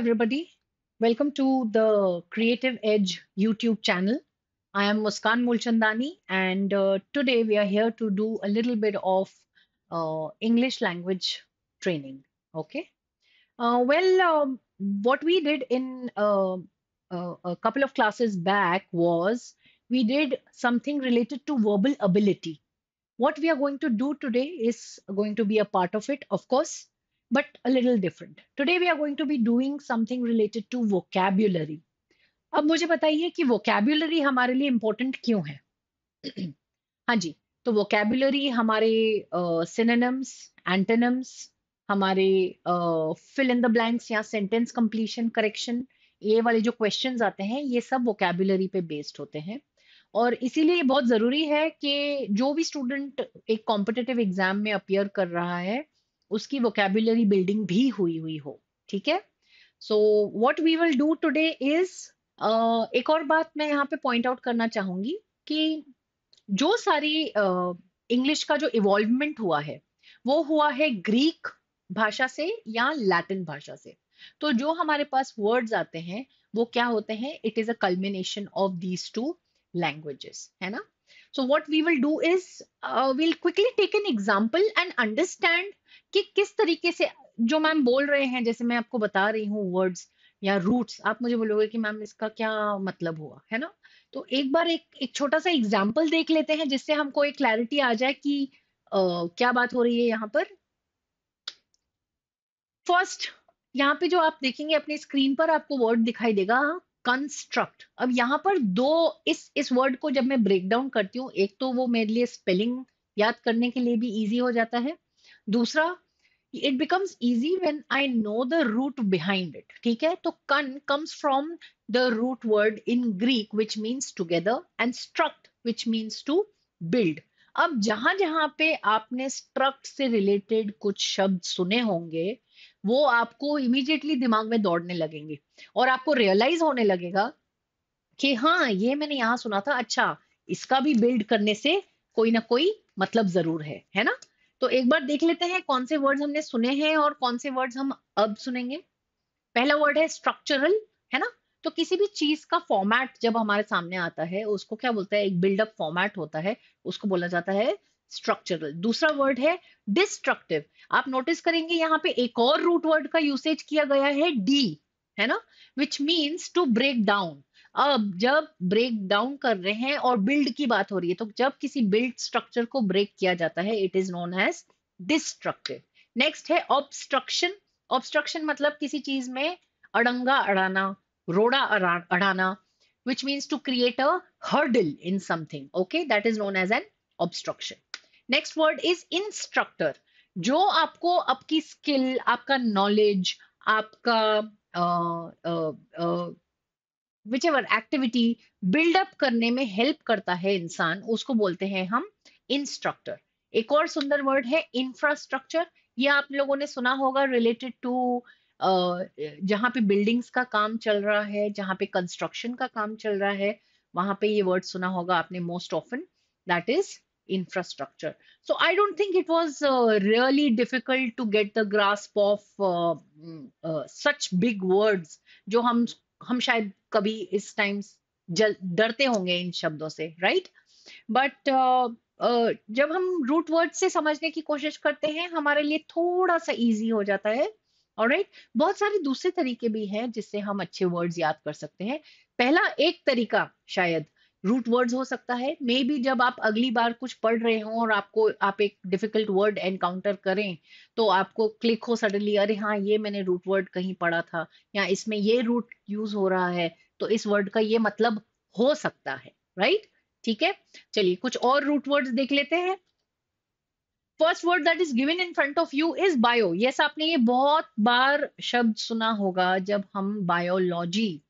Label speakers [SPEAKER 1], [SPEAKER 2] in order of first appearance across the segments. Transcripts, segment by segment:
[SPEAKER 1] everybody. Welcome to the Creative Edge YouTube channel. I am Muskan Mulchandani, and uh, today we are here to do a little bit of uh, English language training. Okay. Uh, well, um, what we did in uh, a couple of classes back was we did something related to verbal ability. What we are going to do today is going to be a part of it, of course, but a little different. Today we are going to be doing something related to vocabulary. अब मुझे बताइए कि vocabulary हमारे लिए important क्यों है हाँ जी तो vocabulary हमारे synonyms, antonyms, हमारे fill in the blanks या sentence completion correction ये वाले जो क्वेश्चंस आते हैं ये सब वोकेबुलरी पे बेस्ड होते हैं और इसीलिए बहुत ज़रूरी है कि जो भी स्टूडेंट एक कॉम्पिटिटिव एग्ज़ाम में अपियर कर रहा है उसकी वोकेबुलरी बिल्डिंग भी हुई हुई हो ठीक है? So what we will do today is एक और बात मैं यहाँ पे पॉइंट आउट करना चाहूँगी कि जो सारी इंग्लिश uh, का जो इवॉल्वमेंट हुआ है वो हुआ है ग्रीक भाषा से या लैटिन भाषा से। तो जो हमारे पास वर्ड्स आते हैं वो क्या होते हैं? It is a culmination of these two languages है ना? So what we will do is will quickly take an example and understand कि किस तरीके से जो मैम बोल रहे हैं जैसे मैं आपको बता रही हूँ वर्ड्स या रूट्स आप मुझे बोलोगे कि मैम इसका क्या मतलब हुआ है ना? तो एक बार एक एक छोटा सा एग्ज़ाम्पल देख लेते हैं जिससे हमको एक क्लैरिटी आ जाए कि uh, क्या बात हो रही है यहाँ पर। फ़र्स्ट यहाँ पे जो आप देखेंगे अपनी स्क्रीन पर आपको वर्ड दिखाई देगा कंस्ट्रक्ट अब यहाँ पर दो इस इस वर्ड को जब मैं ब्रेक डाउन करती हूँ एक तो वो मेरे लिए स्पेलिंग याद करने के लिए भी इजी हो जाता है दूसरा it becomes easy when I know the root behind it ठीक है? तो con comes from the root word in Greek which means together and struct which means to build अब जहाँ जहाँ पे आपने स्ट्रक्ट से रिलेटेड कुछ शब्द सुने होंगे, वो आपको इमीडिएटली दिमाग में दौड़ने लगेंगे, और आपको रियलाइज़ होने लगेगा कि हाँ ये मैंने यहाँ सुना था अच्छा इसका भी बिल्ड करने से कोई ना कोई मतलब ज़रूर है है ना? तो एक बार देख लेते हैं कौन से वर्ड्स हमने सुने हैं और कौन से वर्ड्स हम अब सुनेंगे। पहला वर्ड है स्ट्रक्चरल है ना? तो किसी भी चीज़ का फॉर्मेट जब हमारे सामने आता है, उसको क्या बोलता है? एक बिल्डअप फॉर्मेट होता है, उसको बोला जाता है स्ट्रक्चरल दूसरा वर्ड है डिस्ट्रक्टिव आप नोटिस करेंगे यहाँ पे एक और रूट वर्ड का यूसेज किया गया है डी है ना? Which means to break down अब जब ब्रेक डाउन कर रहे हैं और बिल्ड की बात हो रही है तो जब किसी बिल्ड स्ट्रक्चर को ब्रेक किया जाता है it is known as destructive next है ऑब्स्ट्रक्शन ऑब्स्ट्रक्शन मतलब किसी चीज़ में अड़ंगा अड़ाना, रोड़ा अड़ाना, which means to create a hurdle in something. Okay, that is known as an obstruction. Next word is instructor जो आपको आपकी स्किल आपका नॉलेज आपका विच एवर एक्टिविटी बिल्डअप करने में हेल्प करता है इंसान उसको बोलते हैं हम इंस्ट्रक्टर एक और सुंदर वर्ड है इंफ्रास्ट्रक्चर ये आप लोगों ने सुना होगा रिलेटेड टू जहाँ पे बिल्डिंग्स का काम चल रहा है जहाँ पे कंस्ट्रक्शन का काम चल रहा है वहाँ पे ये वर्ड सुना होगा आपने most often that is think it was uh, really difficult to get the grasp of uh, mm, uh, such big words जो हम हम शायद कभी इस टाइम जल डरते होंगे इन शब्दों से राइट बट uh, uh, जब हम रूट वर्ड से समझने की कोशिश करते हैं हमारे लिए थोड़ा सा इजी हो जाता है और राइट बहुत सारे दूसरे तरीके भी हैं जिससे हम अच्छे वर्ड्स याद कर सकते हैं। पहला एक तरीका शायद रूट वर्ड्स हो सकता है। मे बी जब आप अगली बार कुछ पढ़ रहे हो और आपको, आप एक डिफ़िकल्ट वर्ड एनकाउंटर करें तो आपको क्लिक हो सडनली अरे हाँ ये मैंने रूट वर्ड कहीं पढ़ा था, या इसमें ये रूट यूज़ हो रहा है तो इस वर्ड का ये मतलब हो सकता है राइट ठीक है? चलिए, कुछ और रूट वर्ड्स देख लेते हैं। First word that is given in front of you is bio yes आपने ये बहुत बार शब्द सुना होगा जब हम बायोलॉजी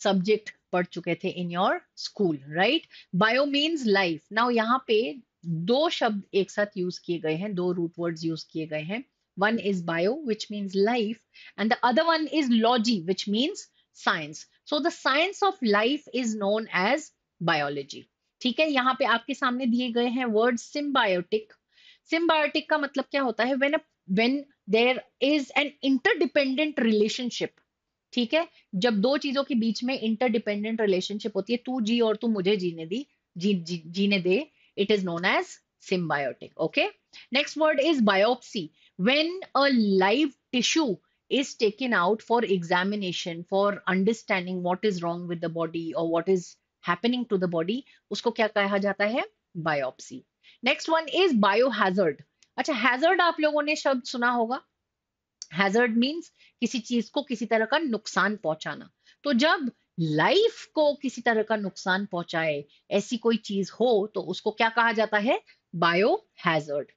[SPEAKER 1] सब्जेक्ट पढ़ चुके थे in your school right bio means life now यहाँ पे दो शब्द एक साथ यूज़ किए गए हैं, दो रूट वर्ड्स यूज़ किए गए हैं. One is bio, which means life, and the other one is logy, which means science. So, the science of life is known as biology. ठीक है? यहाँ पे आपके सामने दिए गए हैं वर्ड सिम्बायोटिक सिम्बायोटिक का मतलब क्या होता है? When when there is an interdependent relationship ठीक है जब दो चीज़ों के बीच में इंटरडिपेंडेंट रिलेशनशिप होती है तू जी और तू मुझे जीने दी जी, जी जीने दे it is known as symbiotic okay next word is biopsy when a live tissue is taken out for examination for understanding what is wrong with the body or what is happening to the body usko kya kaha jata hai biopsy next one is biohazard acha hazard aap logon ne shabd suna hoga hazard means किसी चीज़ को किसी तरह का नुकसान पहुंचाना। तो जब लाइफ को किसी तरह का नुकसान पहुँचाए, ऐसी कोई चीज़ हो तो उसको क्या कहा जाता है? Bio hazard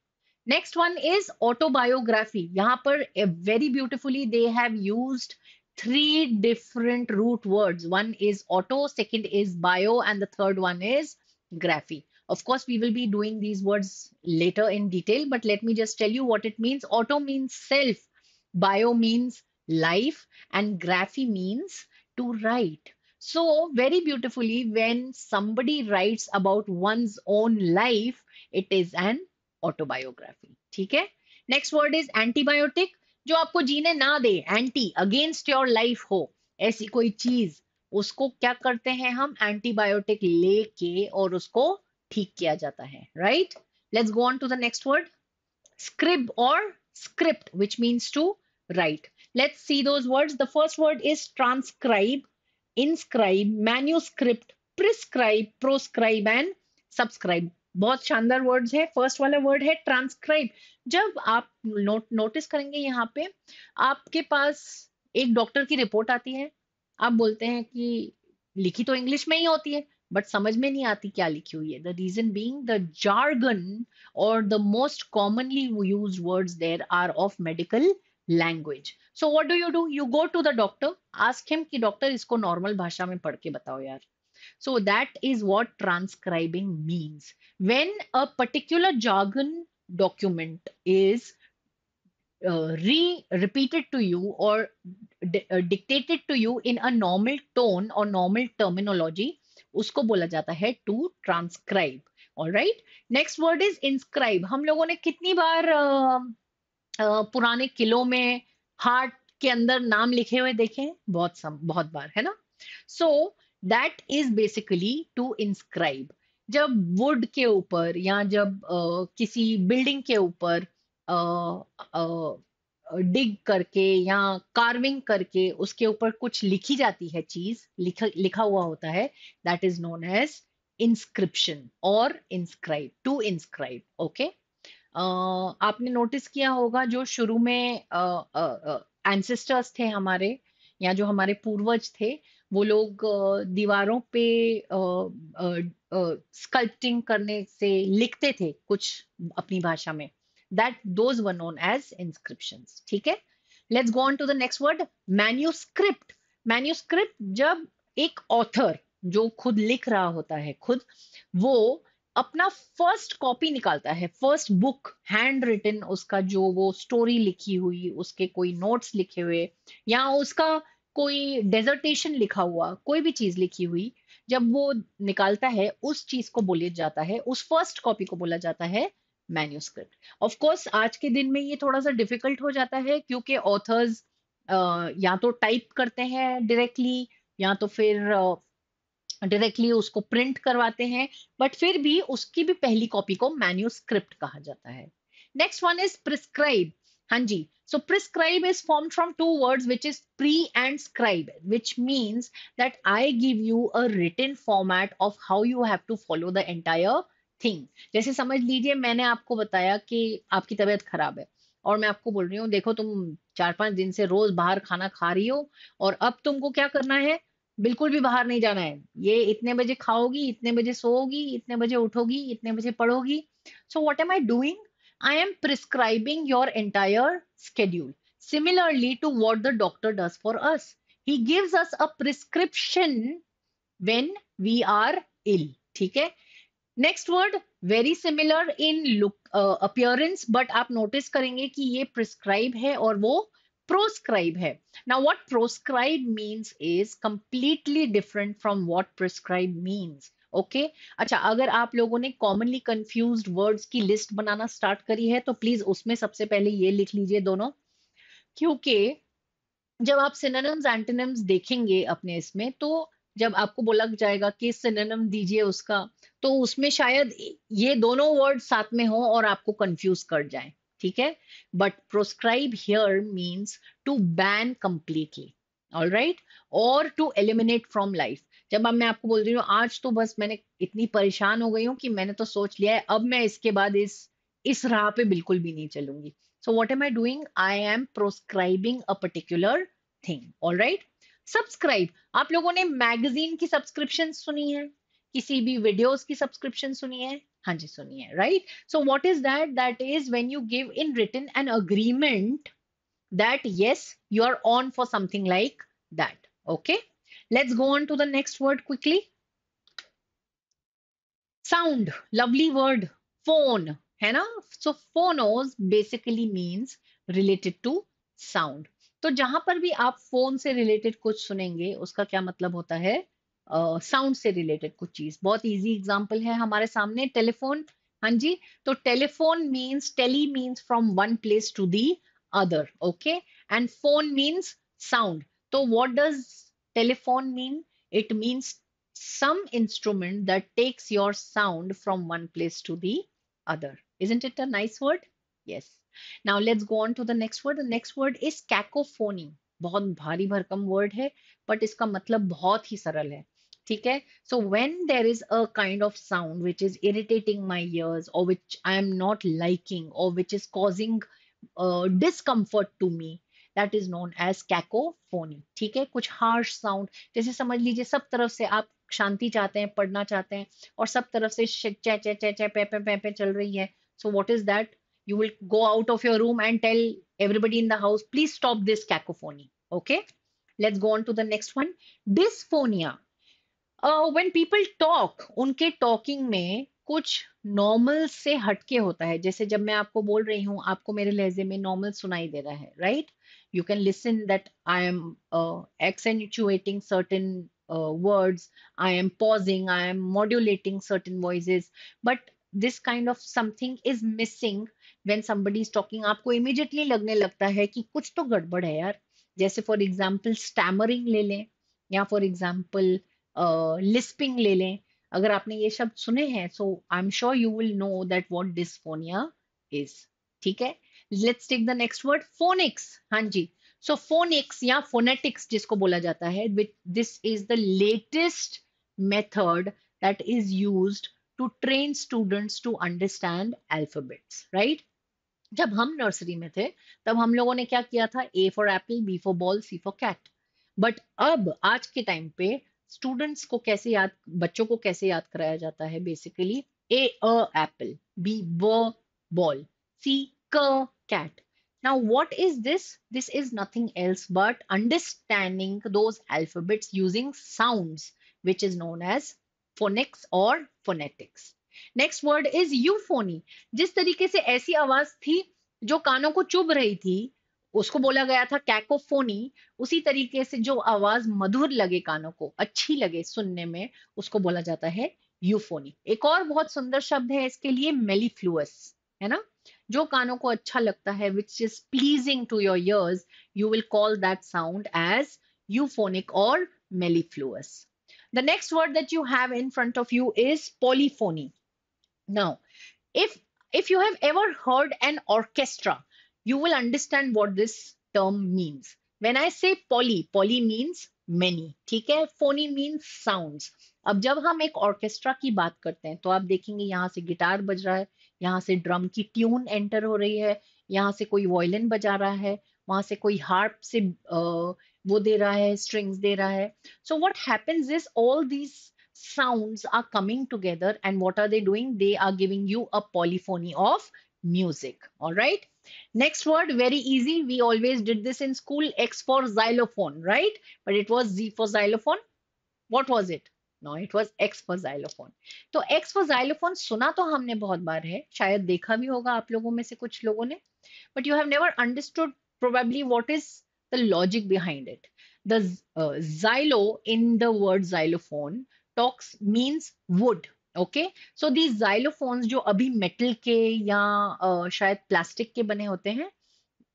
[SPEAKER 1] next one is autobiography यहाँ पर very beautifully they have use three different root word one is auto second is bio and the third one is graphy of course we will be doing these words later in detail but let me just tell you what it means auto means self Bio means life and graphy means to write. So very beautifully, when somebody writes about one's own life, it is an autobiography. ठीक है next word is antibiotic जो आपको जीने ना दे anti against your life हो ऐसी कोई चीज़ उसको क्या करते हैं हम एंटीबायोटिक लेके और उसको ठीक किया जाता है right let's go on to the next word scrib और script, which means to write. Let's see those words. The first word is transcribe, inscribe, manuscript, prescribe, proscribe and subscribe. बहुत शानदार वर्ड्स है फ़र्स्ट वाला word है transcribe जब आप note notice करेंगे यहाँ पे आपके पास एक डॉक्टर की रिपोर्ट आती है आप बोलते हैं कि लिखी तो इंग्लिश में ही होती है बट समझ में नहीं आती क्या लिखी हुई है the reason being the jargon और the most commonly use words there are of medical language so what do you do you go to the doctor ask him कि डॉक्टर इसको नॉर्मल भाषा में पढ़ के बताओ यार so that is what transcribing means when a particular jargon document is uh, re repeated to you or uh, dictated to you in a normal tone or normal terminology उसको बोला जाता है to transcribe all right next word is inscribe हम लोगों ने कितनी बार uh, uh, पुराने किलों में हार्ट के अंदर नाम लिखे हुए देखे हैं? बहुत सम बहुत बार है ना? So that is basically to inscribe जब वुड के ऊपर या जब uh, किसी बिल्डिंग के ऊपर डिग करके या कार्विंग करके उसके ऊपर कुछ लिखी जाती है चीज़ लिखा लिखा हुआ होता है that is known as inscription और इंस्क्राइब टू इंस्क्राइब ओके आपने नोटिस किया होगा जो शुरू में एंसेस्टर्स uh, uh, थे हमारे या जो हमारे पूर्वज थे वो लोग दीवारों पे स्कल्पटिंग करने से लिखते थे कुछ अपनी भाषा में। That those were known as inscriptions. ठीक है? Let's go on to the next word, manuscript. Manuscript जब एक author जो खुद लिख रहा होता है, खुद, वो अपना फ़र्स्ट कॉपी निकालता है फ़र्स्ट बुक हैंड रिटन उसका जो वो स्टोरी लिखी हुई, उसके कोई नोट्स लिखे हुए, या उसका कोई डेजर्टेशन लिखा हुआ, कोई भी चीज़ लिखी हुई, जब वो निकालता है, उस चीज़ को बोले जाता है, उस फ़र्स्ट कॉपी को बोला जाता है मैन्यूस्क्रिप्ट ऑफ़ कोर्स आज के दिन में ये थोड़ा सा डिफ़िकल्ट हो जाता है क्योंकि ऑथर्स या तो टाइप करते हैं डायरेक्टली या तो फिर डायरेक्टली उसको प्रिंट करवाते हैं बट फिर भी उसकी भी पहली कॉपी को मैन्यूस्क्रिप्ट कहा जाता है। नेक्स्ट वन इज़ प्रिस्क्राइब हाँ जी, so prescribe is formed from two words, which is pre and scribe, which means that i give you a written format of how you have to follow the entire thing जैसे समझ लीजिए मैंने आपको बताया कि आपकी तबीयत खराब है और मैं आपको बोल रही हूँ, देखो तुम चार पाँच दिन से रोज बाहर खाना खा रही हो और अब तुमको क्या करना है? बिल्कुल भी बाहर नहीं जाना है। ये इतने बजे खाओगी, इतने बजे सोओगी, इतने बजे उठोगी, इतने बजे पढ़ोगी। So what am I doing I am prescribing your entire schedule similarly to what the doctor does for us he gives us a prescription when we are ill ठीक है? Next word very similar in look appearance but आप notice करेंगे कि ये prescribe है और वो proscribe है। Now what proscribe means is completely different from what prescribe means okay अच्छा अगर आप लोगों ने कॉमनली कंफ्यूज वर्ड्स की लिस्ट बनाना स्टार्ट करी है तो प्लीज़ उसमें सबसे पहले ये लिख लीजिए दोनों। क्योंकि जब आप सिनोनिम्स एंटोनिम्स देखेंगे अपने इसमें तो जब आपको बोला जाएगा कि सिनोनिम दीजिए उसका तो उसमें शायद ये दोनों वर्ड साथ में हो और आपको कंफ्यूज कर जाए, ठीक है? But proscribe here means to ban completely all right और टू एलिमिनेट फ्रॉम लाइफ जब अब मैं आपको बोल रही हूँ, आज तो बस मैंने इतनी परेशान हो गई हूँ कि मैंने तो सोच लिया है, अब मैं इसके बाद इस इस राह पे बिल्कुल भी नहीं चलूँगी। So what am I doing I am proscribing a particular thing all right subscribe. आप लोगों ने मैगजीन की सब्सक्रिप्शन सुनी है? किसी भी वीडियोस की सब्सक्रिप्शन सुनी है? हाँ जी, सुनी है right so what is that that is when you give in return an agreement that yes you are on for something like that okay let's go on to the next word quickly sound lovely word phone है ना? So phonos basically means related to sound तो जहाँ पर भी आप phone से related कुछ सुनेंगे उसका क्या मतलब होता है? साउंड uh, से रिलेटेड कुछ चीज़। बहुत इजी एग्जांपल है हमारे सामने टेलीफोन हाँ जी तो telephone means tele means from one place to the other okay and phone means sound तो what does telephone mean it means some instrument that takes your sound from one place to the other isn't it a nice word yes now let's go on to the next word next word is cacophony. बहुत भारी भरकम word है but इसका मतलब बहुत ही सरल है। ठीक है? So when there is a kind of sound which is irritating my ears और which I am not liking और which is causing discomfort to me that is known as cacophony ठीक है? कुछ हार्श साउंड जैसे समझ लीजिए सब तरफ़ से आप शांति चाहते हैं, पढ़ना चाहते हैं और सब तरफ़ से चे चे चे चे, पे पे पे पे चल रही है। So what is that you will go out of your room and tell everybody in the house please stop this cacophony okay let's go on to the next one dysphonia uh, when people talk उनके talking में कुछ normal से हटके होता है जैसे जब मैं आपको बोल रही हूँ आपको मेरे लहजे में नॉर्मल सुनाई दे रहा है right you can listen that I am accentuating certain words I am pausing I am modulating certain voices but this kind of something is missing when somebody is talking आपको इमिजिएटली लगने लगता है कि कुछ तो गड़बड़ है यार। जैसे फॉर एग्ज़ाम्पल स्टैमरिंग ले लें, या फॉर एग्ज़ाम्पल लिस्पिंग ले लें। अगर आपने ये शब्द सुने हैं so I am sure you will know that what dysphonia is ठीक है? Let's take the next word phonics हाँ जी। सो फोनिक्स या फोनेटिक्स जिसको बोला जाता है this is the latest method that is used to train students to understand alphabets right जब हम नर्सरी में थे, तब हम लोगों ने क्या किया था? A for apple B for ball C for cat but अब, आज के टाइम पे स्टूडेंट्स को कैसे याद, बच्चों को कैसे याद कराया जाता है? बेसिकली ए अ एप्पल बी ब बॉल सी क cat now what is this this is nothing else but understanding those alphabets using sounds which is known as phonics और phonetics next word is euphony जिस तरीके से ऐसी आवाज़ थी जो कानों को चुभ रही थी, उसको बोला गया था कैकोफोनी उसी तरीके से जो आवाज़ मधुर लगे कानों को, अच्छी लगे सुनने में, उसको बोला जाता है यूफोनी एक और बहुत सुंदर शब्द है इसके लिए मेलीफ्लुअस है ना? जो कानों को अच्छा लगता है which is pleasing to your ears you will call that sound as euphonic और mellifluous the next word that you have in front of you is polyphony now if if you have ever heard an orchestra you will understand what this term means. When I say poly, poly means many. ठीक है Fani means sounds अब जब हम एक orchestra की बात करते हैं तो आप देखेंगे यहाँ से गिटार बज रहा है यहाँ से ड्रम की ट्यून एंटर हो रही है यहाँ से कोई वॉयलिन बजा रहा है वहाँ से कोई हार्प से वो दे रहा है स्ट्रिंग्स दे रहा है so what happens is all these sounds are coming together and what are they doing they are giving you a polyphony of music all right next word very easy we always did this in school x for xylophone right but it was z for xylophone what was it no it was x for xylophone तो x for xylophone सुना तो हमने बहुत बार है शायद देखा भी होगा आप लोगों में से कुछ लोगों ने but you have never understood probably what is the logic behind it the uh, xylo in the word xylophone talks means wood okay so the xylophones जो अभी मेटल के या uh, शायद प्लास्टिक के बने होते हैं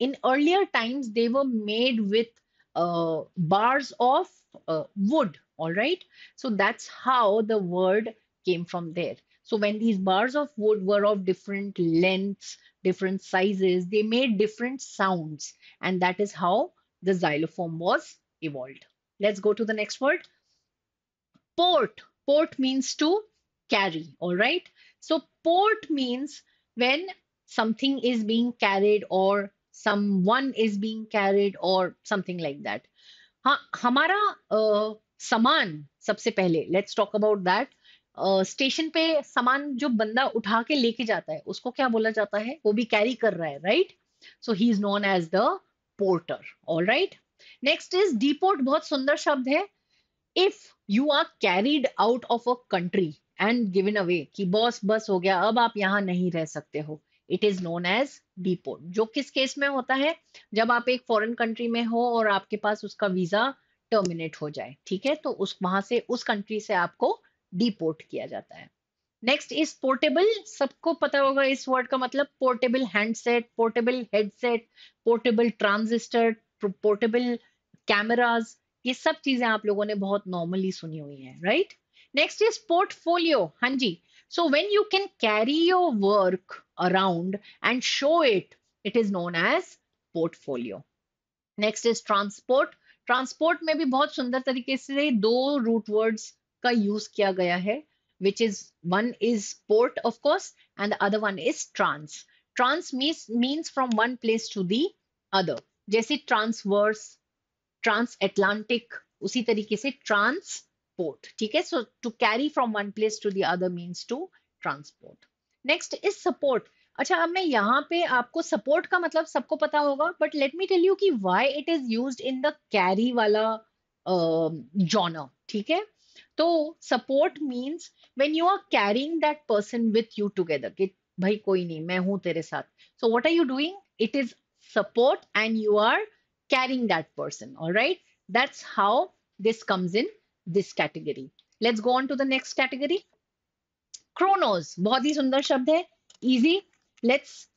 [SPEAKER 1] in earlier times they were made with uh, bars of uh, wood. All right. So that's how the word came from there. So when these bars of wood were of different lengths, different sizes, they made different sounds. And that is how the xylophone was evolved. Let's go to the next word. Port. Port means to carry. All right. So port means when something is being carried or someone is being carried or something like that. हाँ हमारा uh, सामान सबसे पहले let's talk about that station पे सामान जो बंदा उठा के लेके जाता है उसको क्या बोला जाता है वो भी कैरी कर रहा है right so he is known as the porter all right next is deport बहुत सुंदर शब्द है if you are carried out of a country and given away कि बॉस, बस हो गया, अब आप यहाँ नहीं रह सकते हो। It is known as deport जो किस केस में होता है? जब आप एक फॉरेन कंट्री में हो और आपके पास उसका वीज़ा टर्मिनेट हो जाए, ठीक है? तो उस, वहाँ से, उस कंट्री से आपको डिपोर्ट किया जाता है। नेक्स्ट इज़ पोर्टेबल सबको पता होगा इस वर्ड का मतलब portable handset portable headset portable transistor portable cameras ये सब चीज़ें आप लोगों ने बहुत नॉर्मली सुनी हुई है राइट नेक्स्ट इज़ पोर्टफोलियो हाँ जी. So when you can carry your work around and show it it is known as portfolio next is transport transport में भी बहुत सुंदर तरीके से दो रूट वर्ड्स का यूज़ किया गया है which is one is port of course and other one is trans trans means means from one place to the other जैसे ट्रांसवर्स ट्रांस एटलांटिक उसी तरीके से ट्रांसपोर्ट, ठीक है? So to carry from one place to the other means to transport next is support अच्छा अब मैं यहाँ पे आपको सपोर्ट का मतलब सबको पता होगा but let me tell you कि why it is used in the carry वाला जॉनर ठीक है? तो support means when you are carrying that person with you together कि भाई कोई नहीं, मैं हूँ तेरे साथ। So what are you doing it is support and you are carrying that person all right that's how this comes in this category let's go on to the next category chronos बहुत ही सुंदर शब्द है easy let's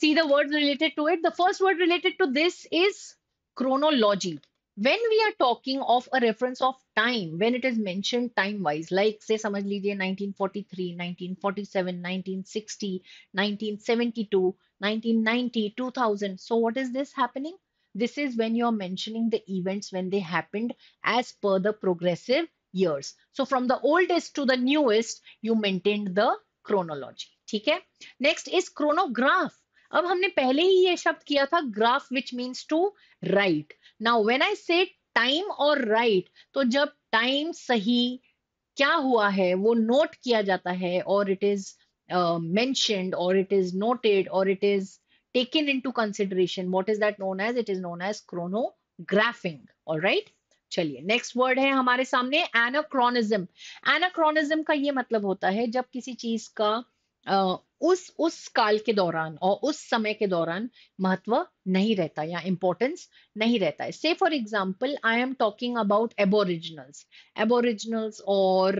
[SPEAKER 1] see the words related to it. The first word related to this is chronology. When we are talking of a reference of time, when it is mentioned time wise, like say samajh lijiye 1943, 1947, 1960, 1972, 1990, 2000. So what is this happening? This is when you're mentioning the events when they happened as per the progressive years. So from the oldest to the newest, you maintained the chronology. ठीक है next is chronograph अब हमने पहले ही ये शब्द किया था graph which means to write now when I say time और राइट तो जब टाइम सही क्या हुआ है वो नोट किया जाता है और इट इज़ मेंशनड और इट इज़ नोटेड और it is taken into consideration. What is that known as? It is known as chronographing. All right? चलिए नेक्स्ट वर्ड है हमारे सामने एनाक्रोनिज्म एनाक्रोनिज्म का ये मतलब होता है जब किसी चीज़ का उस उस काल के दौरान और उस समय के दौरान महत्व नहीं रहता या इंपॉर्टेंस नहीं रहता है। Say for example I am talking about aboriginals aboriginals और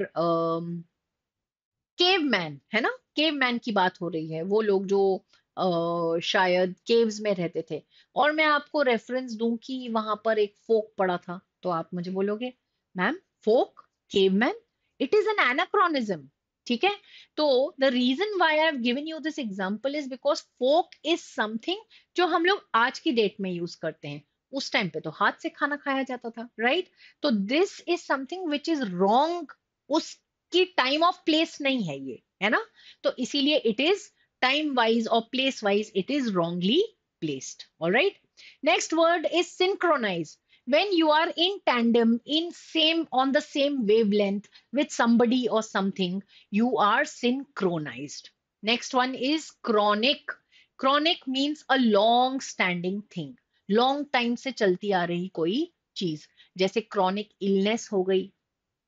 [SPEAKER 1] केव मैन है ना? केव मैन की बात हो रही है। वो लोग जो uh, शायद केव्स में रहते थे। और मैं आपको रेफरेंस दूँ कि वहाँ पर एक फोक पड़ा था। तो आप मुझे बोलोगे, ma'am fork cave man it is an anachronism ठीक है? तो the reason why I given you this example is because fork is something जो हम लोग आज की डेट में यूज़ करते हैं। उस टाइम पे तो हाथ से खाना खाया जाता था राइट? तो this is something which is wrong उसकी टाइम ऑफ़ प्लेस नहीं है ये, है ना? तो इसीलिए it is टाइम वाइज और place wise it is wrongly placed all right next word is synchronise when you are in tandem in same on the same wavelength with somebody or something you are synchronized next one is chronic chronic means a long standing thing long time से चलती आ रही कोई चीज जैसे chronic illness हो गई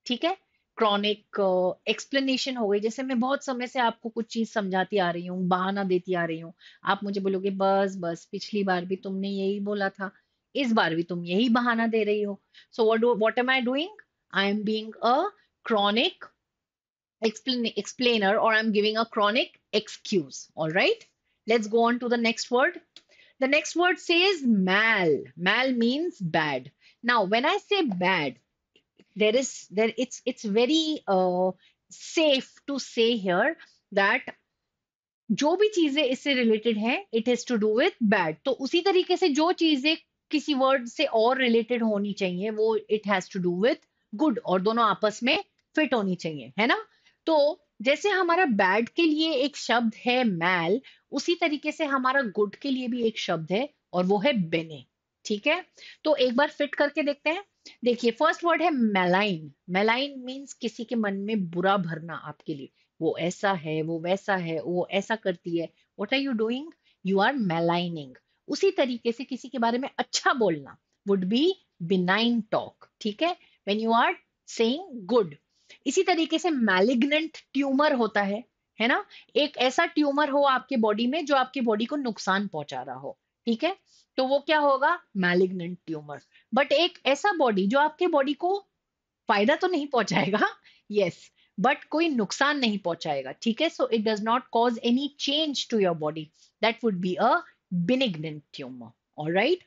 [SPEAKER 1] ठीक है क्रॉनिक एक्सप्लेनेशन uh, हो गई। जैसे मैं बहुत समय से आपको कुछ चीज़ समझाती आ रही हूँ, बहाना देती आ रही हूँ। आप मुझे बोलोगे, बस बस, पिछली बार भी तुमने यही बोला था, इस बार भी तुम यही बहाना दे रही हो। So what am I doing I am being a chronic explainer और I am giving a chronic excuse all right let's go on to the next word the next word say is mal mal means bad now when I say bad there is there it's it's very uh, safe to say here that जो भी चीज़ें इससे related है it has to do with bad तो उसी तरीके से जो चीज़ें किसी वर्ड से और रिलेटेड होनी चाहिए वो it has to do with good और दोनों आपस में फिट होनी चाहिए है ना? तो जैसे हमारा बैड के लिए एक शब्द है मैल उसी तरीके से हमारा गुड के लिए भी एक शब्द है और वो है बेने ठीक है? तो एक बार फिट करके देखते हैं। देखिए फ़र्स्ट वर्ड है मेलाइन मेलाइन मीन्स किसी के मन में बुरा भरना आपके लिए। वो ऐसा है, वो वैसा है, वो ऐसा करती है। What are you doing you are maligning उसी तरीके से किसी के बारे में अच्छा बोलना। वुड बी बिनाइन टॉक ठीक है? When you are saying good इसी तरीके से मैलिग्नेंट ट्यूमर होता है है ना? एक ऐसा ट्यूमर हो आपके बॉडी में जो आपकी बॉडी को नुकसान पहुँचा रहा हो। ठीक है? तो वो क्या होगा? मैलिग्नेंट ट्यूमर बट एक ऐसा बॉडी जो आपके बॉडी को फ़ायदा तो नहीं पहुंचाएगा यस बट कोई नुकसान नहीं पहुंचाएगा, ठीक है? So it does not cause any change to your body that would be a tumour all right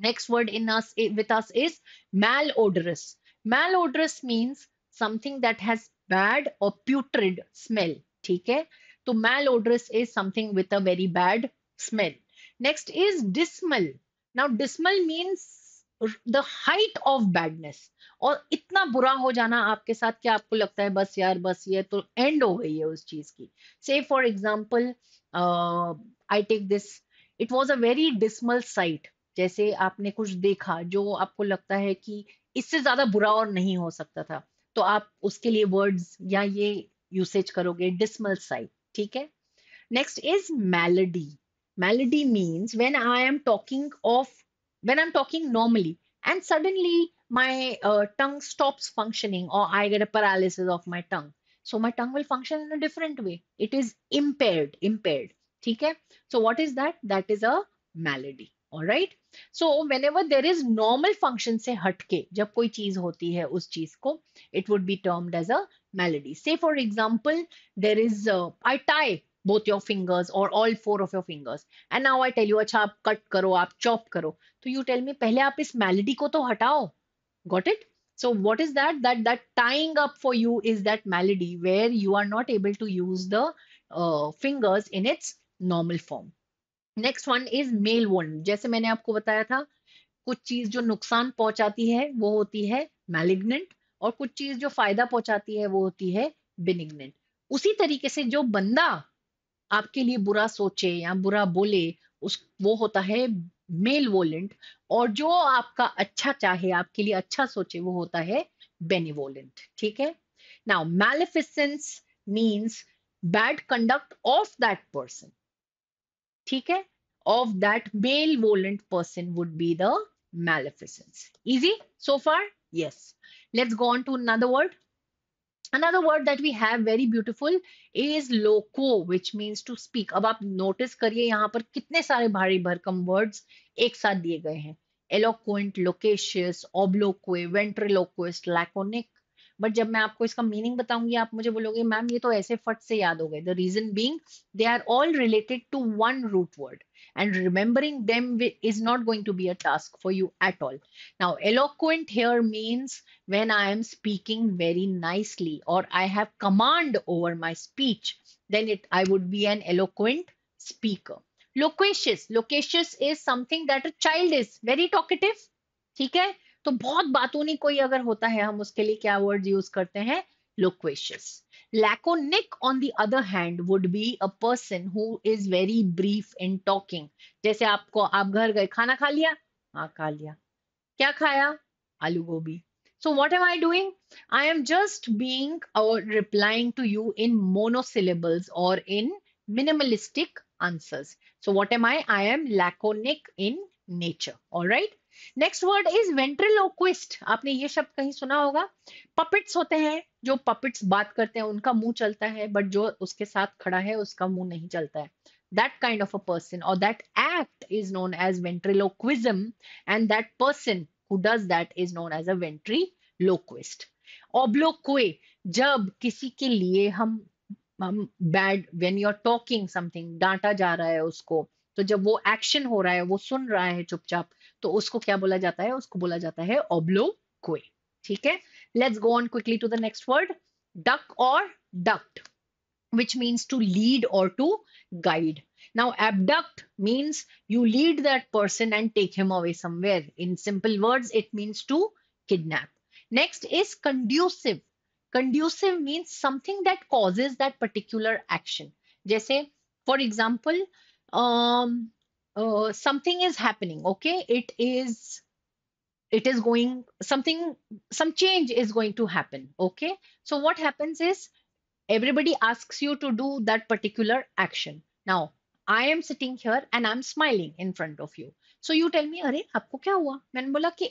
[SPEAKER 1] next word in with us is malodorous malodorous means something that has bad और putrid smell ठीक है? तो malodorous is something with a very bad smell next is dismal now dismal means the height of badness और इतना बुरा हो जाना आपके साथ क्या आपको लगता है, बस यार, बस ये तो एंड हो गई है उस चीज़ की. Say for example I take this it was a very dismal sight जैसे आपने कुछ देखा जो आपको लगता है कि इससे ज़्यादा बुरा और नहीं हो सकता था। तो आप उसके लिए वर्ड्स या ये यूसेज करोगे डिसमल साइट ठीक है? Next is melody melody means when I am talking of I am talking normally and suddenly my uh, tongue stops functioning or I get a paralysis of my tongue. So my tongue will function in a different way. It is impaired, impaired. Okay. So what is that? That is a malady. All right. So whenever there is normal function से हटके जब कोई चीज़ होती है उस चीज़ को it would be termed as a malady. Say for example, there is uh, I tie both your fingers or all four of your fingers and now I tell you अच्छा आप cut करो आप chop करो तो you tell me पहले आप इस malady को तो हटाओ got it so what is that that that tying up for you is that malady where you are not able to use the uh, fingers in its normal form next one is male wound जैसे मैंने आपको बताया था कुछ चीज़ जो नुकसान पहुंचाती है वो होती है मैलिग्नेंट और कुछ चीज़ जो फ़ायदा पहुंचाती है वो होती है बिनिग्नेंट उसी तरीके से जो बंदा आपके लिए बुरा सोचे या बुरा बोले, उस, वो होता है मेल वोलेंट और जो आपका अच्छा चाहे, आपके लिए अच्छा सोचे, वो होता है बेनिवोलेंट ठीक है? Now maleficence means bad conduct of that person ठीक है? Of that malevolent person would be the maleficence easy so far yes. Let's go on to another word. Another word that we have very beautiful is loco which means to speak अब आप notice करिए यहाँ पर कितने सारे भारी भरकम words एक साथ दिए गए हैं eloquent loquacious obloque ventriloquist laconic but जब मैं आपको इसका मीनिंग बताऊँगी, आप मुझे बोलोगे, मैम, ये तो ऐसे फट से याद हो गए. The reason being they are all related to one root word and remembering them is not going to be a task for you at all now eloquent here means when I am speaking very nicely और I have command over my speech then it I would be an eloquent speaker loquacious loquacious is something that a child is very talkative ठीक है? तो बहुत बातूनी कोई अगर होता है हम उसके लिए क्या वर्ड यूज़ करते हैं loquacious. Laconic, on the other hand, would be a person who is very brief in talking. जैसे आपको आप घर गए खाना खा लिया हाँ खा लिया क्या खाया आलू गोभी So what am I doing? I am just being or replying to you in monosyllables or in minimalistic answers. So what am I? I am laconic in nature. All right. Next word is ventriloquist आपने ये शब्द कहीं सुना होगा? पपिट्स होते हैं, जो पपिट्स बात करते हैं, उनका मुँह चलता है बट जो उसके साथ खड़ा है, उसका मुँह नहीं चलता है। That kind of a person or that act is known as ventriloquism and that person who does that is known as a ventriloquist. Obloque, जब किसी के लिए हम हम bad when you are talking something डांटा जा रहा है उसको तो जब वो एक्शन हो रहा है, वो सुन रहा है चुपचाप तो उसको क्या बोला जाता है उसको बोला जाता है ओब्लोक्वे ठीक है let's go on quickly to the next word duc और duct which means to lead or to guide. Now, abduct means you lead that person and take him away somewhere. In simple words, it means to kidnap. Next is conducive. Conducive means something that causes that particular action. Jaise, for example, um, uh, something is happening. Okay, it is it is going something some change is going to happen okay so what happens is everybody asks you to do that particular action now i am sitting here and i'm smiling in front of you so you tell me अरे आपको क्या हुआ मैंने बोला कि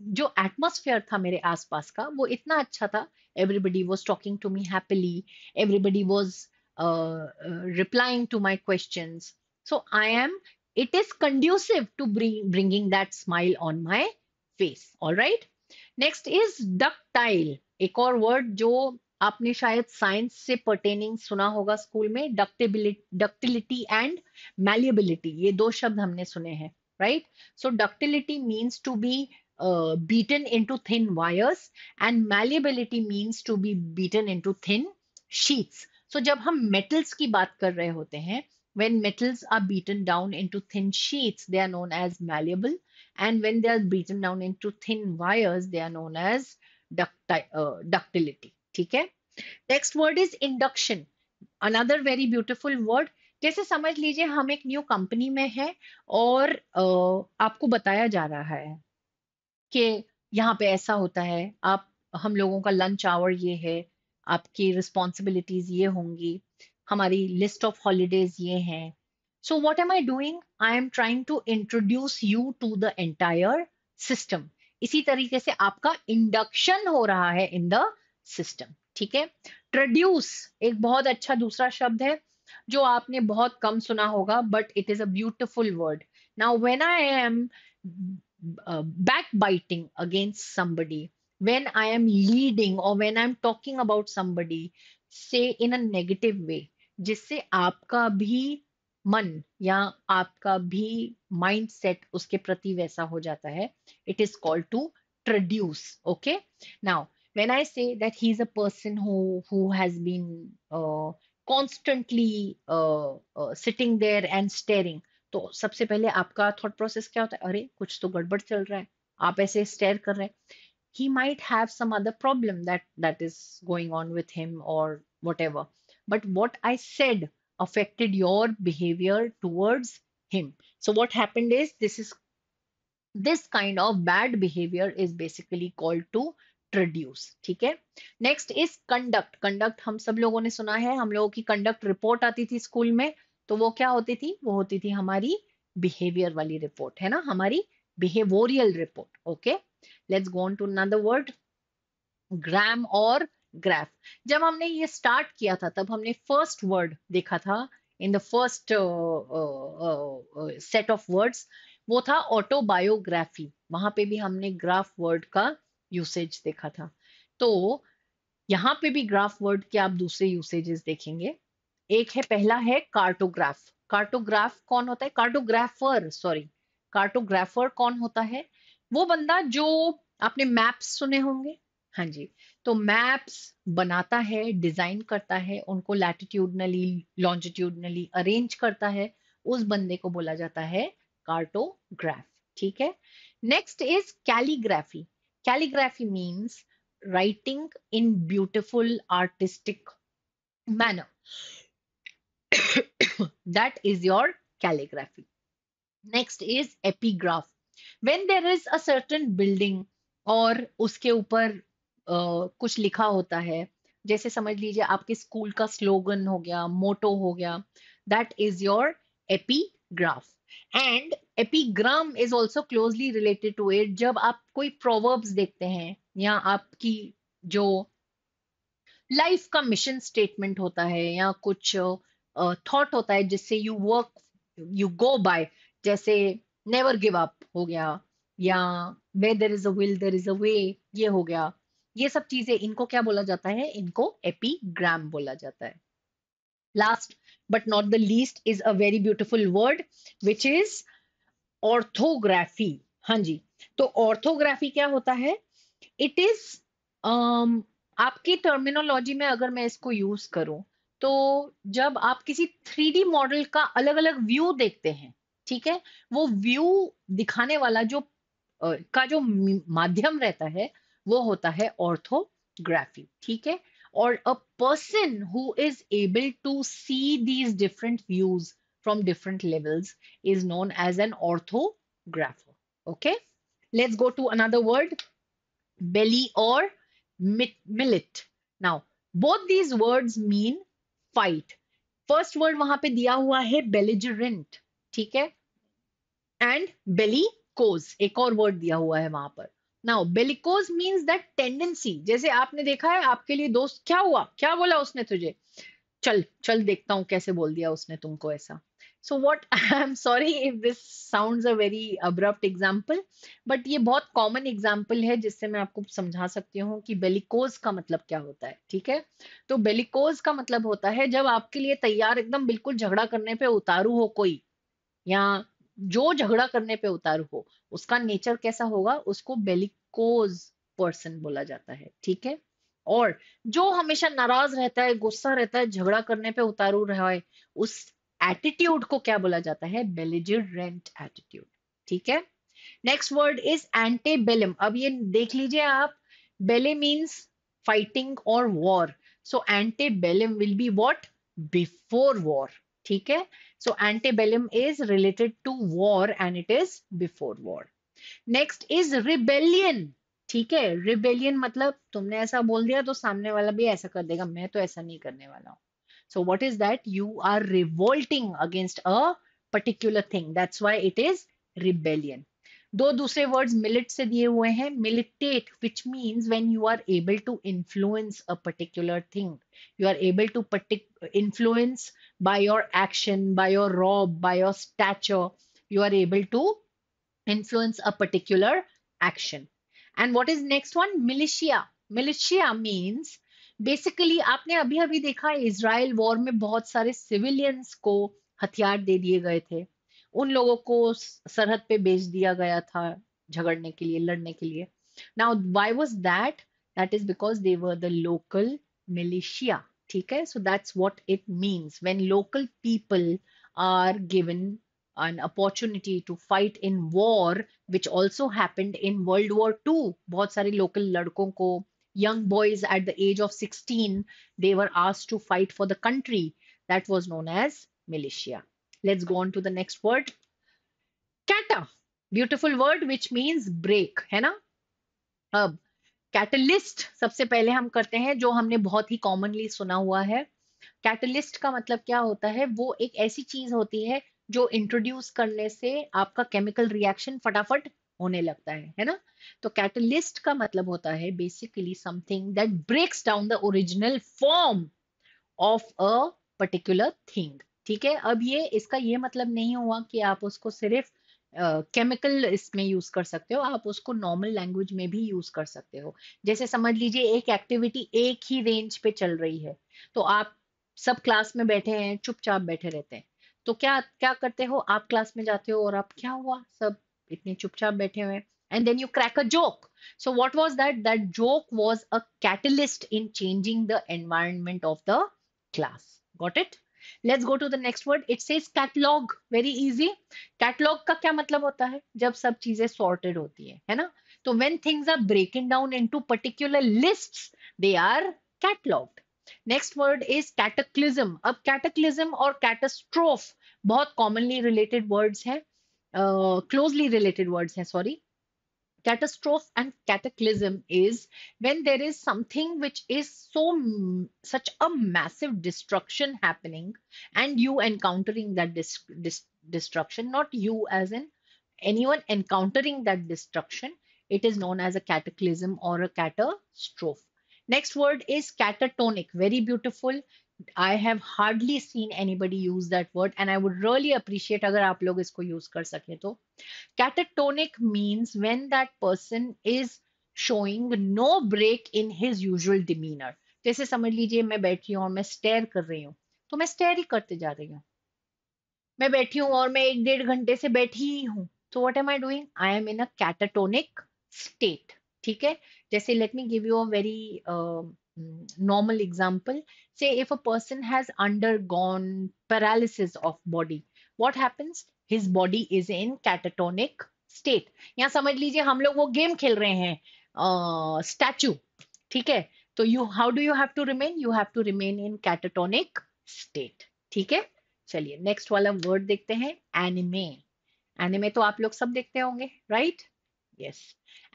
[SPEAKER 1] जो atmosphere था मेरे आसपास का वो इतना अच्छा था everybody was talking to me happily everybody was replying to my questions so i am it is conducive to bring, bringing that smile on my face all right next is ductile एक और word जो आपने शायद science से pertaining सुना होगा school में ductility and मैलियबिलिटी ये दो शब्द हमने सुने हैं right so ductility means to be beaten into thin wires and malleability means to be beaten into thin sheets so जब हम metals की बात कर रहे होते हैं when metals are beaten down into thin sheets they are known as malleable and when they are beaten down into thin wires they are known as ducti uh, ductility ठीक है next word is induction another very beautiful word जैसे समझ लीजिए हम एक new company में है और uh, आपको बताया जा रहा है कि यहाँ पे ऐसा होता है आप हम लोगों का लंच आवर ये है आपकी रिस्पॉन्सिबिलिटीज ये होंगी हमारी लिस्ट ऑफ़ हॉलीडेज ये हैं। So what am I doing I am trying to introduce you to the entire system इसी तरीके से आपका इंडक्शन हो रहा है इन द सिस्टम ठीक है? ट्रोड्यूस एक बहुत अच्छा दूसरा शब्द है, जो आपने बहुत कम सुना होगा but it is a beautiful word now when I am backbiting against somebody, when i am leading or when i'm talking about somebody, say in a negative way जिससे आपका भी मन या आपका भी माइंड सेट उसके प्रति वैसा हो जाता है। It is called to traduce okay now when I say that he is a person who has been constantly sitting there and staring तो सबसे पहले आपका थॉट प्रोसेस क्या होता है? अरे, कुछ तो गड़बड़ चल रहा है, आप ऐसे स्टेयर कर रहे हैं। He might have some other problem that that is going on with him और what but what i said affected your behavior towards him. So what happened is, this is, this kind of bad behavior is basically called to traduce ठीक है? Next is conduct conduct हम सब लोगों ने सुना है। हम लोगों की कंडक्ट रिपोर्ट आती थी स्कूल में तो वो क्या होती थी? वो होती थी हमारी बिहेवियर वाली रिपोर्ट है ना? हमारी behavioural report okay let's go on to another word gram और ग्राफ जब हमने ये स्टार्ट किया था, तब हमने फ़र्स्ट वर्ड देखा था in the first set of words वो था ऑटोबायोग्राफी वहाँ पे भी हमने ग्राफ वर्ड का यूसेज देखा था. तो यहाँ पे भी ग्राफ वर्ड के आप दूसरे यूसेजेस देखेंगे. एक है, पहला है कार्टोग्राफ कार्टोग्राफ कौन होता है? कार्टोग्राफर सॉरी कार्टोग्राफर कौन होता है? वो बंदा जो आपने मैप्स सुने होंगे हाँ जी। तो मैप्स बनाता है, डिज़ाइन करता है, उनको लैटिट्यूडनली, लॉन्जिट्यूडनली अरेंज करता है, उस बंदे को बोला जाता है कार्टोग्राफ, ठीक है? Next is calligraphy. Calligraphy means writing in beautiful artistic manner. That is your calligraphy. Next is epigraph. When there is a certain building और उसके ऊपर कुछ लिखा होता है। जैसे समझ लीजिए आपके स्कूल का स्लोगन हो गया मोटो हो गया that is your epigraph and epigram is also closely related to it जब आप कोई प्रोवर्ब्स देखते हैं या आपकी जो लाइफ का मिशन स्टेटमेंट होता है या कुछ थॉट uh, होता है जिससे you work you go by जैसे नेवर गिव अप हो गया या where there is a will there is a way ये हो गया। ये सब चीज़ें इनको क्या बोला जाता है? इनको एपीग्राम बोला जाता है। Last but not the least is a very beautiful word which is orthography हाँ जी। तो ऑर्थोग्राफी क्या होता है? इट इज़ um, आपकी टर्मिनोलॉजी में अगर मैं इसको यूज़ करूँ तो जब आप किसी थ्री मॉडल का अलग अलग व्यू देखते हैं ठीक है? वो व्यू दिखाने वाला जो का जो माध्यम रहता है वो होता है ऑर्थोग्राफी, ठीक है? और a person who is able to see these different views from different levels is known as an orthographer okay let's go to another word belli और milit now both these words mean fight first word वहाँ पे दिया हुआ है belligerent ठीक है? And बेली कोज एक और वर्ड दिया हुआ है वहाँ पर। Now, bellicose means that tendency. जैसे आपने देखा है आपके लिए दोस्त क्या हुआ? क्या बोला उसने तुझे? चल चल देखता हूँ कैसे बोल दिया उसने तुमको ऐसा। So what I am sorry if this sound a very abrupt example but ये बहुत कॉमन एग्ज़ाम्पल है जिससे मैं आपको समझा सकती हूँ कि बेलिकोज का मतलब क्या होता है ठीक है? तो बेलिकोज का मतलब होता है जब आपके लिए तैयार एकदम बिल्कुल झगड़ा करने पे उतारू हो कोई या जो झगड़ा करने पे उतारू हो, उसका नेचर कैसा होगा, उसको बेलिकोज पर्सन बोला जाता है, ठीक है? और जो हमेशा नाराज़ रहता है, गुस्सा रहता है, झगड़ा करने पे उतारू रहा है, उस एटीट्यूड को क्या बोला जाता है? बेलिजरेंट एटीट्यूड ठीक है? नेक्स्ट वर्ड इज़ एंटेबेलम अब ये देख लीजिए आप बेले मीन्स फाइटिंग और war so antebellum will be what before war ठीक है? So antebellum is related to war and it is before war next is rebellion ठीक है रिबेलियन मतलब तुमने ऐसा बोल दिया तो सामने वाला भी ऐसा कर देगा, मैं तो ऐसा नहीं करने वाला हूँ So, what is that? You are revolting against a particular thing. That's why it is rebellion. दो दूसरे वर्ड्स मिलिट से दिए हुए हैं militate which means when you are able to influence a particular thing you are able to influence by your action, by your robe, by your stature, you are able to influence a particular action. And what is next one? Militia. Militia means basically आपने अभी अभी देखा Israel war में बहुत सारे civilians को हथियार दे दिए गए थे उन लोगों को सरहद पे बेच दिया गया था झगड़ने के लिए लड़ने के लिए now why was that that is because they were the local militia ठीक है so that's what it means when local people are given an opportunity to fight in war which also happened in world war 2 बहुत सारे local लड़कों को young boys at the age of 16 they were asked to fight for the country that was known as militia let's go on to the next word kata beautiful word which means break है ना अब Catalyst सबसे पहले हम करते हैं, जो हमने बहुत ही कॉमनली सुना हुआ है। कैटलिस्ट का मतलब क्या होता है? वो एक ऐसी चीज़ होती है, जो इंट्रोड्यूस करने से आपका केमिकल रिएक्शन फटाफट होने लगता है है ना? तो कैटलिस्ट का मतलब होता है basically something that breaks down the original form of a particular thing ठीक है? अब ये, इसका ये मतलब नहीं हुआ कि आप उसको सिर्फ़ केमिकल uh, इसमें यूज़ कर सकते हो आप उसको नॉर्मल लैंग्वेज में भी यूज़ कर सकते हो। जैसे समझ लीजिए एक एक्टिविटी एक ही रेंज पे चल रही है तो आप सब क्लास में बैठे हैं चुपचाप बैठे रहते हैं। तो क्या क्या करते हो? आप क्लास में जाते हो और आप क्या हुआ? सब इतने चुपचाप बैठे हुए and then you crack a joke so what was that that joke was a catalyst in changing the environment of the class got it? Let's go to the next word it says catalogue very easy catalogue का क्या मतलब होता है? जब सब चीज़ें sorted होती है है ना? तो when things are breaking down into particular lists they are catalogued next word is cataclysm अब कैटाक्लिज्म और कैटास्ट्रोफ बहुत कॉमनली रिलेटेड वर्ड्स है क्लोजली रिलेटेड वर्ड्स हैं sorry catastrophe and cataclysm is when there is something which is so such a massive destruction happening and you encountering that destruction not you as in anyone encountering that destruction it is known as a cataclysm or a catastrophe. Next word is catatonic very beautiful I have hardly seen anybody use that word and I would really appreciate अगर आप लोग इसको use कर सके तो catatonic means when that person is showing no break in his usual demeanor जैसे समझ लीजिए मैं बैठी हूँ और मैं स्टेयर कर रही हूँ तो मैं स्टेयर ही करते जा रही हूँ मैं बैठी हूँ और मैं एक डेढ़ घंटे से बैठी ही हूँ तो what am I doing I am in a catatonic state ठीक है जैसे let me give you a very normal example, say if a person has undergone paralysis of body, what happens? His body is in catatonic state. यहाँ समझ लीजिए हम लोग वो game खेल रहे हैं स्टैचू ठीक है तो you how do you have to remain you have to remain in catatonic state ठीक है चलिए नेक्स्ट वाला वर्ड देखते हैं एनिमे एनिमे तो आप लोग सब देखते होंगे right yes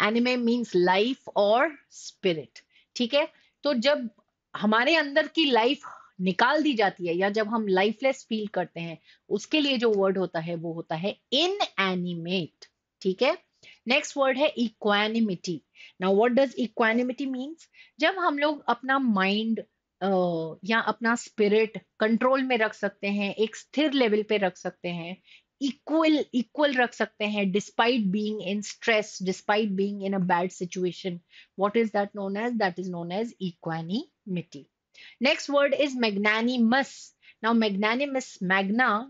[SPEAKER 1] anime means life और स्पिरिट ठीक है तो जब हमारे अंदर की लाइफ निकाल दी जाती है, या जब हम लाइफलेस फील करते हैं, उसके लिए जो वर्ड होता है, वो होता है इन एनिमेट ठीक है? नेक्स्ट वर्ड है equanimity now what does equanimity means जब हम लोग अपना माइंड या अपना स्पिरिट कंट्रोल में रख सकते हैं, एक स्थिर लेवल पे रख सकते हैं इक्वल इक्वल रख सकते हैं despite being in stress despite being in a bad situation what is that known as that is known as equanimity next word is magnanimous. Now, magnanimous, magna,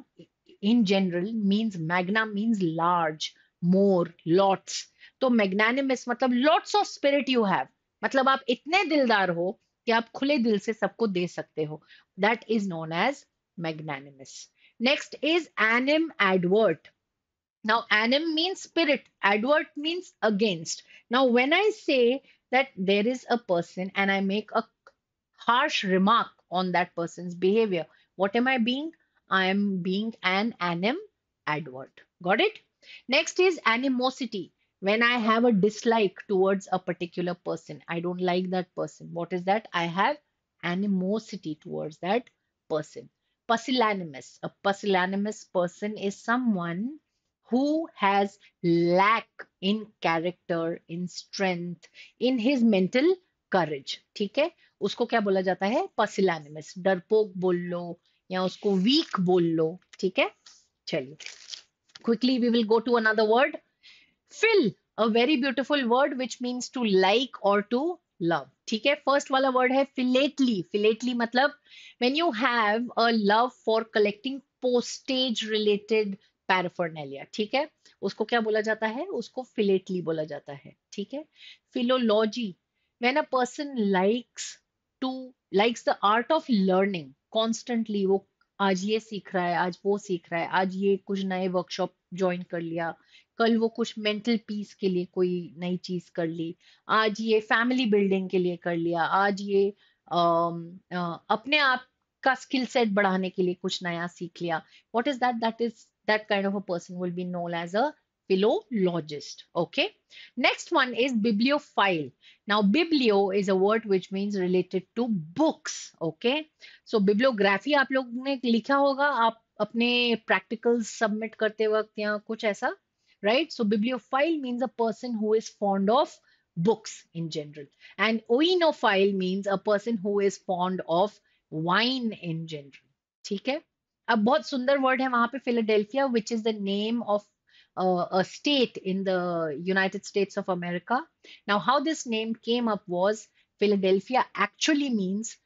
[SPEAKER 1] in general, means, magna means large, more, lots. तो magnanimous मतलब lots of spirit you have मतलब आप इतने दिलदार हो कि आप खुले दिल से सबको दे सकते हो. That is known as magnanimous Next is anim advert. Now, anim means spirit, advert means against. Now, when I say that there is a person and I make a harsh remark on that person's behavior, what am I being? I am being an anim advert. Got it? Next is animosity. When I have a dislike towards a particular person, I don't like that person. What is that? I have animosity towards that person. Pusillanimous a pusillanimous person is someone who has lack in character in strength in his mental courage ठीक है उसको क्या बोला जाता है पसिलानिमस डरपोक बोल लो या उसको वीक बोल लो ठीक है चलिए quickly we will go to another word phil a very beautiful word which means to like और टू लव ठीक है? फ़र्स्ट वाला वर्ड है फिलेटली फिलेटली मतलब when you have a love for collecting postage related paraphernalia ठीक है? उसको क्या बोला जाता है? उसको फिलेटली बोला जाता है। ठीक है? Philology when a person likes to likes the art of learning constantly वो आज ये सीख रहा है आज वो सीख रहा है आज ये कुछ नए वर्कशॉप ज्वाइन कर लिया कल वो कुछ मेंटल पीस के लिए कोई नई चीज़ कर ली आज ये फैमिली बिल्डिंग के लिए कर लिया आज ये आ, आ, अपने आप का स्किल सेट बढ़ाने के लिए कुछ नया सीख लिया। What is that that is that kind of a person will be known as a philologist okay next one is bibliophile now biblio is a word which means related to books okay so bibliography आप लोग ने लिखा होगा आप अपने practicals submit करते वक्त या कुछ ऐसा right so bibliophile means a person who is fond of books in general and oenophile means a person who is fond of wine in general ठीक है अब बहुत सुंदर वर्ड है वहां पे Philadelphia which is the name of a state in the United States of America. Now, how this name came up was Philadelphia actually means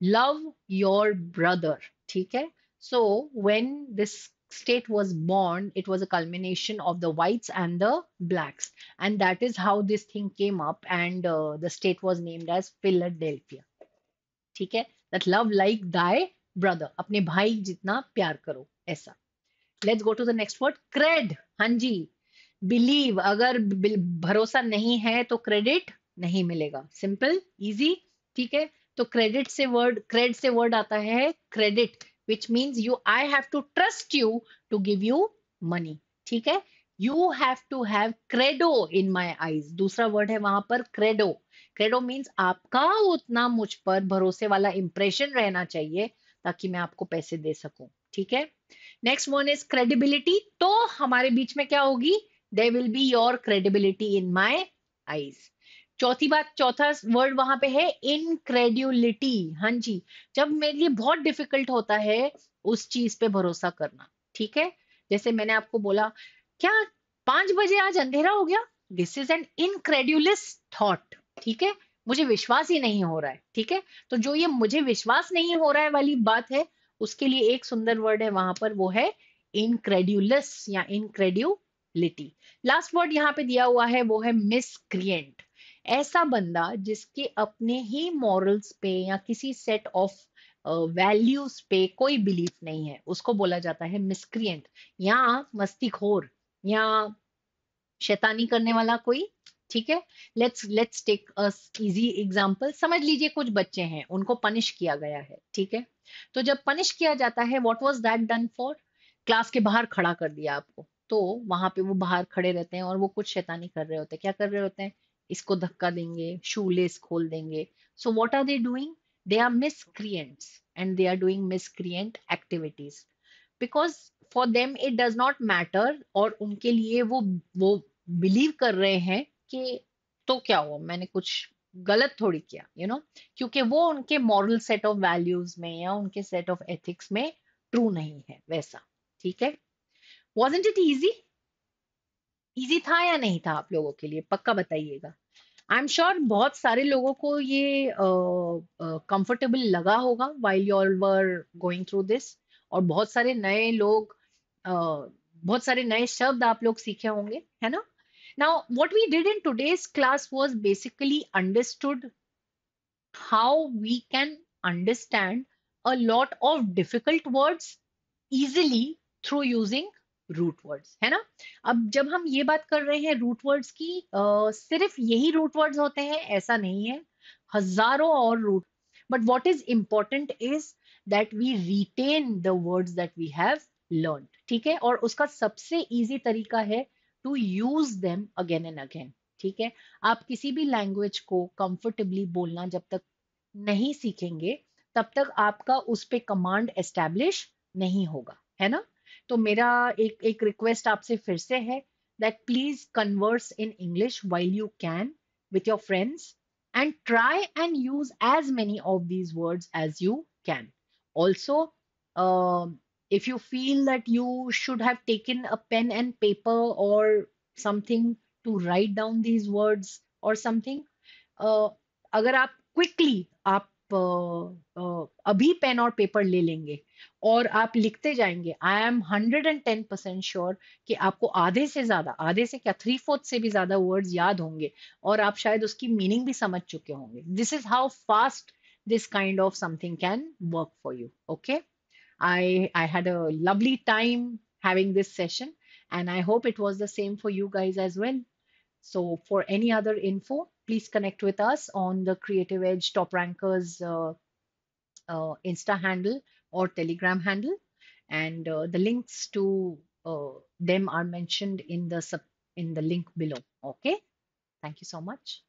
[SPEAKER 1] love your brother. Okay? So, when this state was born, it was a culmination of the whites and the blacks. And that is how this thing came up, and uh, the state was named as Philadelphia. Okay? That love like thy brother अपने भाई जितना प्यार करो ऐसा let's go to the next word cred हाँ जी believe अगर भरोसा नहीं है तो क्रेडिट नहीं मिलेगा. सिंपल इजी ठीक है? तो क्रेडिट से वर्ड क्रेड से वर्ड आता है credit which means you I have to trust you to give you money ठीक है? You have to have credo in my eyes दूसरा वर्ड है वहाँ पर क्रेडो क्रेडो मीन्स आपका उतना मुझ पर भरोसे वाला इंप्रेशन रहना चाहिए ताकि मैं आपको पैसे दे सकूँ. ठीक है? नेक्स्ट वन इज़ क्रेडिबिलिटी तो हमारे बीच में क्या होगी? They will be your credibility in my eyes चौथी बात, चौथा वर्ड वहाँ पे है इनक्रेड्यूलिटी हाँ जी। जब मेरे लिए बहुत डिफ़िकल्ट होता है, उस चीज़ पे भरोसा करना, ठीक है? जैसे मैंने आपको बोला, क्या पाँच बजे आज अंधेरा हो गया? This is an incredulous thought ठीक है? मुझे विश्वास ही नहीं हो रहा है, ठीक है? तो जो ये मुझे विश्वास नहीं हो रहा है वाली बात है उसके लिए एक सुंदर वर्ड है, वहाँ पर वो है इनक्रेड्यूलस या इनक्रेड्यूलिटी लास्ट वर्ड यहाँ पे दिया हुआ है, वो है मिसक्रिएंट ऐसा बंदा जिसके अपने ही मॉरल्स पे या किसी सेट ऑफ़ वैल्यूज़ पे कोई बिलीफ नहीं है, उसको बोला जाता है मिसक्रिएंट या मस्तीखोर या शैतानी करने वाला कोई ठीक है? Let's let's take a easy example समझ लीजिए कुछ बच्चे हैं, उनको पनिश किया गया है, ठीक है? तो जब पनिश किया जाता है what was that done for class के बाहर खड़ा कर दिया आपको। तो वहाँ पे वो बाहर खड़े रहते हैं और वो कुछ शैतानी कर रहे होते हैं। क्या कर रहे होते हैं? इसको धक्का देंगे शूलेस खोल देंगे। So what are they doing they are miscreants and they are doing miscreant activities because for them it does not matter और उनके लिए वो वो बिलीव कर रहे हैं कि तो क्या हुआ? मैंने कुछ गलत थोड़ी किया यू you नो know? क्योंकि वो उनके मॉरल सेट ऑफ़ वैल्यूज़ में या उनके सेट ऑफ़ एथिक्स में ट्रू नहीं है वैसा ठीक है? वॉजेंट इट इजी इजी था या नहीं था आप लोगों के लिए? पक्का बताइएगा। आई एम श्योर बहुत सारे लोगों को ये कंफर्टेबल uh, uh, लगा होगा while you all were going through this और बहुत सारे नए लोग uh, बहुत सारे नए शब्द आप लोग सीखे होंगे है ना? Now, what we did in today's class was basically understood how we can understand a lot of difficult words easily through using root words है ना? अब जब हम ये बात कर रहे हैं रूट वर्ड्स की आ, सिर्फ़ यही रूट वर्ड्स होते हैं ऐसा नहीं है। हज़ारों और root but what is important is that we retain the words that we have learn ठीक है? और उसका सबसे इजी तरीका है to use them again and again ठीक है? आप किसी भी लैंग्वेज को कंफर्टेबली बोलना जब तक नहीं सीखेंगे, तब तक आपका उस पर कमांड एस्टेब्लिश नहीं होगा, है ना? तो मेरा एक एक रिक्वेस्ट आपसे फिर से है that please converse in English while you can with your friends and try and use as many of these words as you can also if you feel that you should have taken a pen and paper or something to write down these words or something uh, अगर आप quickly आप uh, uh, अभी pen और paper ले लेंगे और आप लिखते जाएँगे I am hundred and ten percent sure कि आपको आधे से ज़्यादा आधे से क्या थ्री फोर्थ से भी ज़्यादा वर्ड्स याद होंगे और आप शायद उसकी मीनिंग भी समझ चुके होंगे this is how fast this kind of something can work for you okay I, I had a lovely time having this session, and I hope it was the same for you guys as well. So, for any other info, please connect with us on the Creative Edge Top Rankers uh, uh, Insta handle or Telegram handle, and uh, the links to uh, them are mentioned in the sub in the link below. Okay, thank you so much.